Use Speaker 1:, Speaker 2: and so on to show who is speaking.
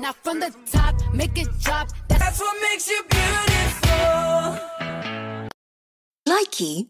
Speaker 1: Now from the top, make it drop. That's what makes you beautiful.
Speaker 2: Likey